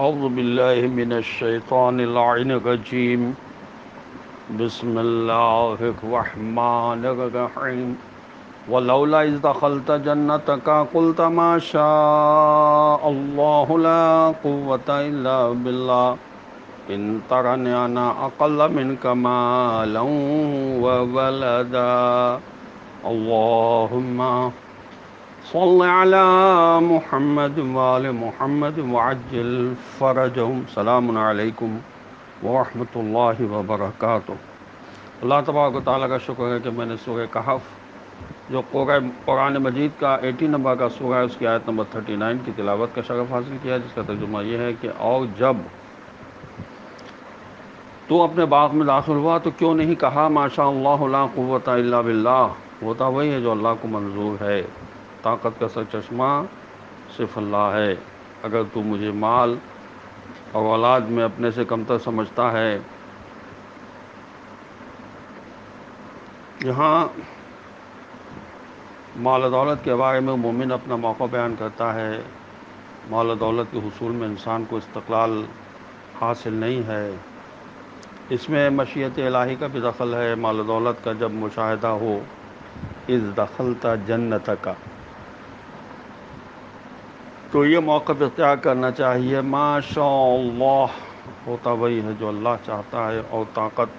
अज़बिल्लिमिनशैतानिल्लाजीम बिस्मिल्लाहिर्रहमानिर्रहीम वलौला इज़ दखलत जन्नतक कुलत मा अल्लाहु ला कुव्वता इल्ला बिल्लाह इन तरनी अना अक़ल्ल मिनका मालन व वलदा अल्लाहुम्मा सल्लि अला मुहम्मद वाल मुहम्मद वअज्जिल फ़रजहुम सलामुन अलैकुम वरहमतुल्लाहि व बरकातुहू अल्लाह तबारक ताला का शुक्र है कि मैंने सूरह कहफ जो कुरान मजीद का 80 नंबर का सूरह है उसकी आयत नंबर 39 की तिलावत का शरफ हासिल किया जिसका तर्जुमा यह है कि और जब तो अपने बाग में दाखिल हुआ तो क्यों नहीं कहा माशा अल्लाह ला क़ुव्वत होता वही है जो अल्लाह को मंजूर है ताकत का सर चश्मा सिर्फ़ अल्लाह है। अगर तू मुझे माल और औलाद में अपने से कमतर समझता है। यहाँ माल दौलत के बारे में मोमिन अपना मौका बयान करता है। माल दौलत के हसूल में इंसान को इस्तलाल हासिल नहीं है। इसमें मशीत इलाही का भी दखल है। माल दौलत का जब मुशाह हो इस दखल दखलता जन्नत का तो ये मौक़ इख्तियार करना चाहिए। माशा होता वही है जो अल्लाह चाहता है और ताकत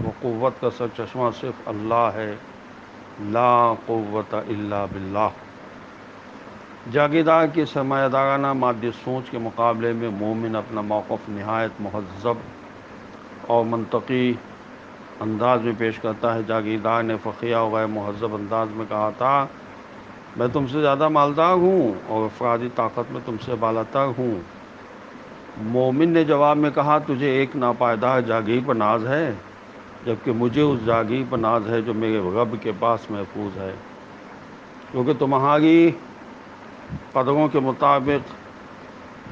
व क़ुव्वत का सर चश्मा सिर्फ़ अल्लाह है। ला क़ुव्वत इल्ला बिल्लाह। जागीदार की सरमादाराना मादी सोच के मुकाबले में मोमिन अपना मौक़ नहायत महजब और मनतकी अंदाज में पेश करता है। जागीरदार ने फ़िया गैर महजब अंदाज में कहा था मैं तुमसे ज़्यादा मालदार हूँ और अफराधी ताकत में तुमसे बालातर हूँ। मोमिन ने जवाब में कहा, तुझे एक नापायदार जागीर पर नाज है, जबकि मुझे उस जागीर पर नाज है जो मेरे रब के पास महफूज है। क्योंकि तुम्हारी कदरों के मुताबिक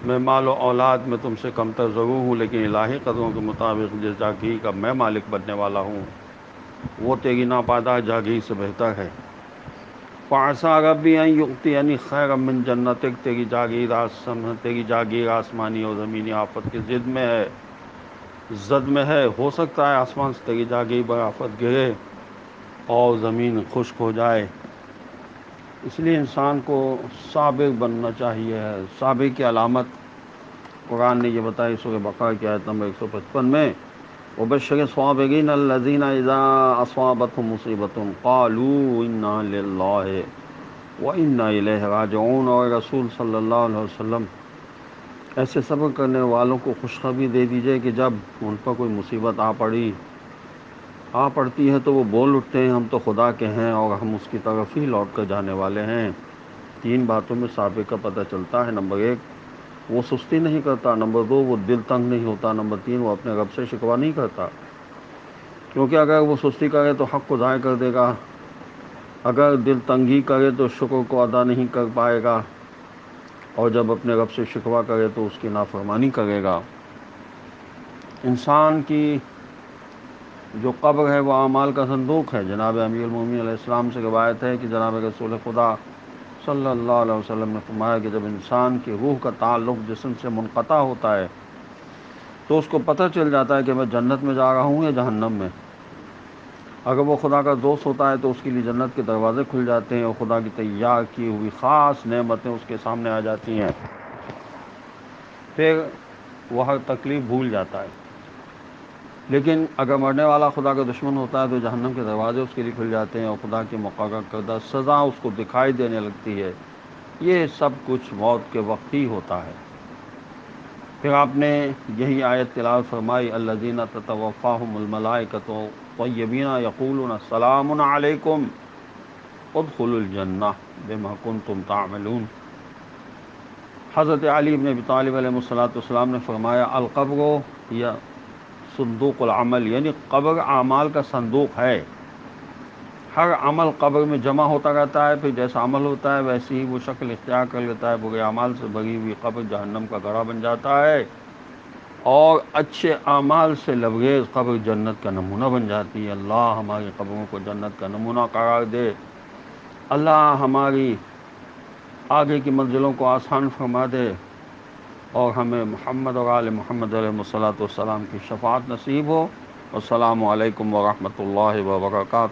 मैं माल औलाद में तुमसे कमतर ज़रूर हूँ, लेकिन इलाही कदरों के मुताबिक जिस जागीर का मैं मालिक बनने वाला हूँ, वो तेरी नापायदार जागीर से बेहतर है। पासा रबी युक्ति यानी खैर मिन जन्नत तेरी जागीर आसम तेरी जागीर आसमानी और ज़मीनी आफत की ज़िद में है। जद में है, हो सकता है आसमान से तेरी जागीर पर आफत गिरे और ज़मीन खुश्क हो जाए। इसलिए इंसान को सबक बनना चाहिए सबक की अलामत, कुरान ने यह बताई सुर बकर की आयत नंबर एक सौ पचपन में वबशर स्वाबिन रसूल सल्लल्लाहु ऐसे सब्र करने वालों को खुशखबरी दे दीजिए कि जब उन पर कोई मुसीबत आ पड़ी आ पड़ती है तो वो बोल उठते हैं हम तो खुदा के हैं और हम उसकी तरफ़ ही लौट कर जाने वाले हैं तीन बातों में सबक का पता चलता है नंबर एक वो सुस्ती नहीं करता, नंबर दो, वो दिल तंग नहीं होता, नंबर तीन, वो अपने रब से शिकवा नहीं करता। क्योंकि अगर वो सुस्ती करे तो हक़ को ज़ाय कर देगा। अगर दिल तंगी करे तो शुक्र को अदा नहीं कर पाएगा। और जब अपने रब से शिकवा करे तो उसकी नाफरमानी करेगा। इंसान की जो कब्र है वह अमाल का संदूक है। जनाब अमीर इस्लाम से रवायत है कि जनाब रसूल खुदा सल्लल्लाहु अलैहि वसल्लम ने फरमाया कि जब इंसान की रूह का ताल्लुक जिसम से मुनक़ा होता है तो उसको पता चल जाता है कि मैं जन्नत में जा रहा हूँ या जहन्नम में। अगर वो खुदा का दोस्त होता है तो उसके लिए जन्नत के दरवाज़े खुल जाते हैं और खुदा की तैयार की हुई ख़ास नेमतें उसके सामने आ जाती हैं। फिर वह तकलीफ़ भूल जाता है। लेकिन अगर मरने वाला खुदा का दुश्मन होता है तो जहन्नम के दरवाजे उसके लिए खुल जाते हैं और खुदा के मुकर करदा सज़ा उसको दिखाई देने लगती है। ये सब कुछ मौत के वक्त ही होता है। फिर आपने यही आयत तिलावत फरमाई, अल्लाजीना ततवफ़ाहमलमलाइकत तयबीना यकूल सलामकुम उदखुलजन्ना बेमकुन तुम तामलून हज़रत अली इबन तालब ने फरमाया, अलकब्र या संदूक़मल यानी कब्र आमाल का संदूक है। हर अमल कब्र में जमा होता रहता है, फिर जैसा अमल होता है, वैसे ही वो शक्ल इख्तियार कर लेता है। बुरे अमाल से भरी हुई कब्र जहन्नम का गड़ा बन जाता है और अच्छे अमाल से लबरेज कब्र जन्नत का नमूना बन जाती है। अल्लाह हमारी कब्रों को जन्नत का नमूना करार दे। अल्लाह हमारी आगे की मंजिलों को आसान फरमा दे। और हमें मोहम्मद और आल मोहम्मद सलाम की शफात नसीब हो। अल्लाम वरहमल वर्का